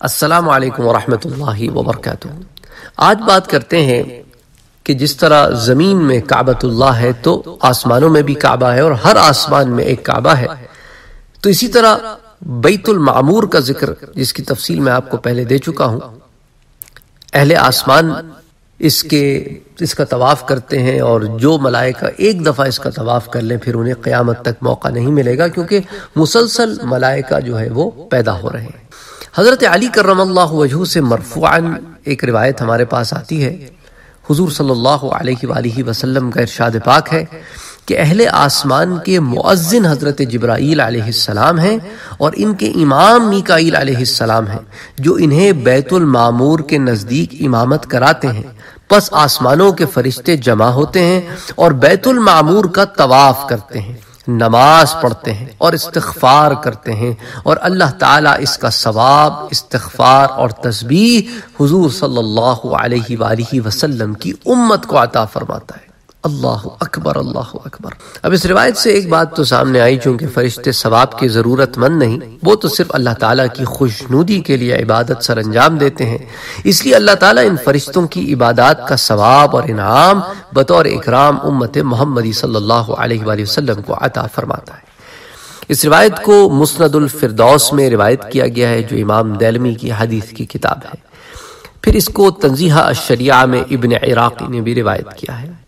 السلام علیکم ورحمۃ اللہ وبرکاتہ۔ آج بات کرتے ہیں کہ جس طرح زمین میں کعبۃ اللہ ہے تو آسمانوں میں بھی کعبہ ہے اور ہر آسمان میں ایک کعبہ ہے۔ تو اسی طرح بیت المعمور کا ذکر جس کی تفصیل میں آپ کو پہلے دے چکا ہوں۔ اہل آسمان اس کے اس کا طواف کرتے ہیں اور جو ملائکہ ایک دفعہ اس کا طواف کر لیں پھر انہیں قیامت تک موقع نہیں ملے گا کیونکہ مسلسل ملائکہ جو ہے وہ پیدا ہو رہے ہیں۔ حضرت علی کرم اللہ وجہ سے مرفوعاً ایک روایت ہمارے پاس آتی ہے۔ حضور صلی اللہ علیہ وآلہ وسلم کا ارشاد پاک ہے کہ اہل آسمان کے معزن حضرت جبرائیل علیہ السلام ہیں اور ان کے امام میکائیل علیہ السلام ہیں جو انہیں بیت المامور کے نزدیک امامت کراتے ہیں۔ پس آسمانوں کے فرشتے جمع ہوتے ہیں اور بیت المعمور کا طواف کرتے ہیں۔ نماز پڑھتے ہیں اور استغفار کرتے ہیں اور اللہ تعالیٰ اس کا ثواب، استغفار اور تسبیح حضور صلی اللہ علیہ وآلہ وسلم کی امت کو عطا فرماتا ہے۔ اللہ اکبر اللہ اکبر۔ اب اس روایت سے ایک بات تو سامنے آئی، چونکہ فرشتے ثواب کی ضرورت مند نہیں، وہ تو صرف اللہ تعالیٰ کی خوشنودی کے لیے عبادت سر انجام دیتے ہیں۔ اس لیے اللہ تعالیٰ ان فرشتوں کی عبادات کا ثواب اور انعام بطور اکرام امت محمدی صلی اللہ علیہ وآلہ وسلم کو عطا فرماتا ہے۔ اس روایت کو مسند الفردوس میں روایت کیا گیا ہے، جو امام دیلمی کی حدیث کی کتاب ہے۔ پھر اس کو تنزیحہ الشریعہ میں ابن عراقی نے بھی روایت کیا ہے۔